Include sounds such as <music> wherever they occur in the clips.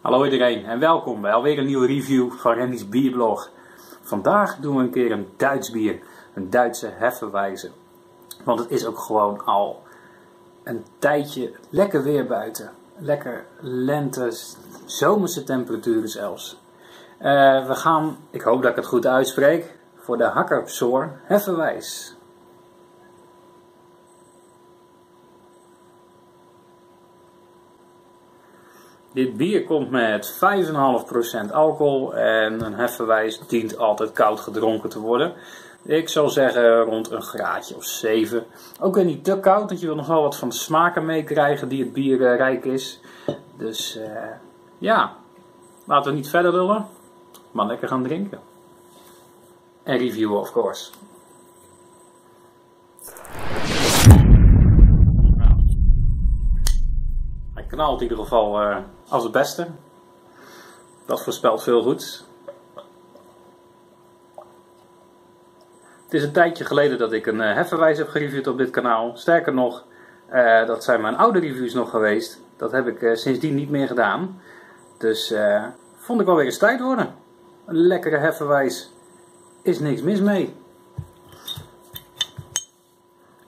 Hallo iedereen en welkom bij alweer een nieuwe review van Randy's Bierblog. Vandaag doen we een keer een Duits bier, een Duitse heffenwijze. Want het is ook gewoon al een tijdje lekker weer buiten. Lekker lente, zomerse temperaturen zelfs. Uh, we gaan, ik hoop dat ik het goed uitspreek, voor de Hakkerpsoor Heffenwijs. Dit bier komt met 5,5% alcohol en een heffenwijs dient altijd koud gedronken te worden. Ik zou zeggen rond een graadje of 7. Ook weer niet te koud, want je wil nog wel wat van de smaken meekrijgen die het bier uh, rijk is. Dus uh, ja, laten we niet verder lullen, maar lekker gaan drinken. En reviewen of course. Knalt in ieder geval uh, als het beste. Dat voorspelt veel goeds. Het is een tijdje geleden dat ik een uh, heffenwijs heb gereviewd op dit kanaal. Sterker nog, uh, dat zijn mijn oude reviews nog geweest. Dat heb ik uh, sindsdien niet meer gedaan. Dus vond ik wel weer eens tijd worden. Een lekkere heffenwijs is niks mis mee.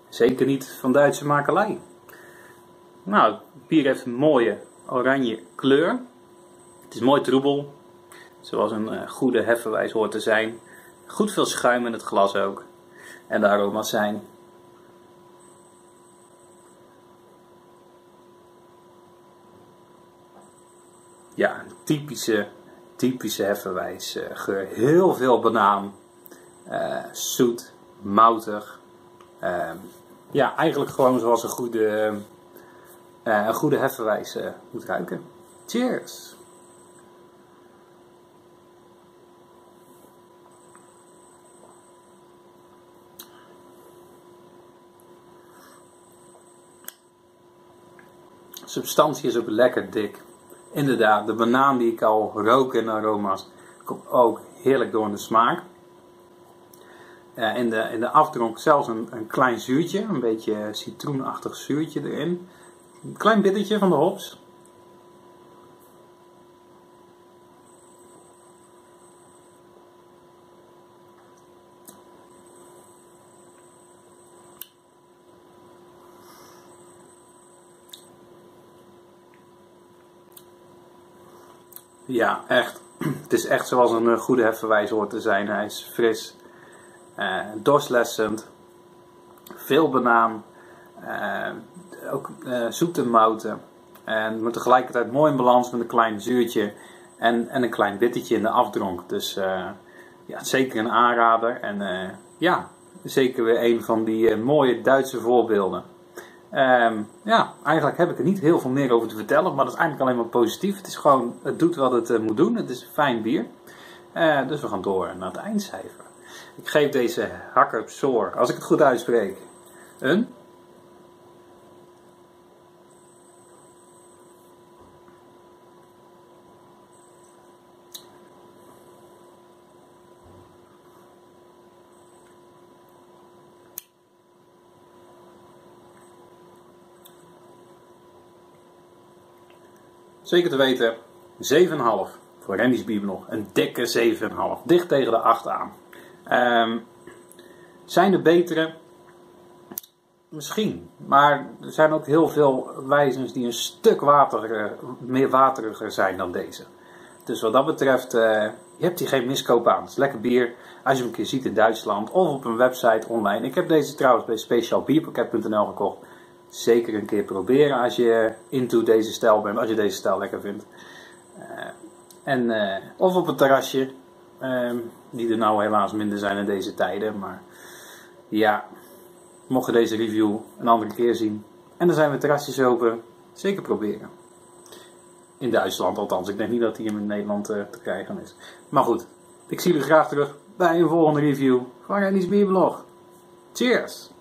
Zeker niet van Duitse makelij. Nou, het bier heeft een mooie oranje kleur. Het is mooi troebel, zoals een uh, goede heffenwijs hoort te zijn. Goed veel schuim in het glas ook. En de aroma's zijn. Ja, een typische, typische heffenwijs uh, geur. Heel veel banaan. Uh, zoet, moutig. Ehm, ja, eigenlijk gewoon zoals een goede uh, een goede heffenwijs uh, moet ruiken. Cheers! substantie is ook lekker dik. Inderdaad, de banaan die ik al rook in aroma's, komt ook heerlijk door in de smaak. Uh, in, de, in de afdronk zelfs een, een klein zuurtje, een beetje citroenachtig zuurtje erin. Een klein bittertje van de hops. Ja, echt. <clears throat> Het is echt zoals een goede heffenwijs hoort te zijn. Hij is fris, uh, doorslessend, veel banaan, uh, ook uh, zoete mouten. En maar tegelijkertijd mooi in balans met een klein zuurtje en, en een klein bittertje in de afdronk. Dus uh, ja, zeker een aanrader. En uh, ja, zeker weer een van die mooie Duitse voorbeelden. Um, ja, eigenlijk heb ik er niet heel veel meer over te vertellen, maar dat is eigenlijk alleen maar positief. Het is gewoon, het doet wat het moet doen. Het is fijn bier. dus we gaan door naar het eindcijfer. Ik geef deze hakker soor, als ik het goed uitspreek, een Zeker te weten, 7,5 voor Randy's Bibel. Een dikke 7,5. Dicht tegen de 8 aan. Um, zijn er betere? Misschien. Maar er zijn ook heel veel wijzens die een stuk wateriger, meer wateriger zijn dan deze. Dus wat dat betreft, uh, je hebt hier geen miskoop aan. Het is lekker bier. Als je hem een keer ziet in Duitsland of op een website online. Ik heb deze trouwens bij specialbierpakket.nl gekocht zeker een keer proberen als je into deze stijl bent, als je deze stijl lekker vindt. Uh, en, uh, of op een terrasje, uh, die er nou helaas minder zijn in deze tijden. Maar ja, mocht je deze review een andere keer zien en er zijn we terrasjes open, zeker proberen. In Duitsland althans, ik denk niet dat die in Nederland uh, te krijgen is. Maar goed, ik zie jullie graag terug bij een volgende review van Rennie's Bierblog. Cheers!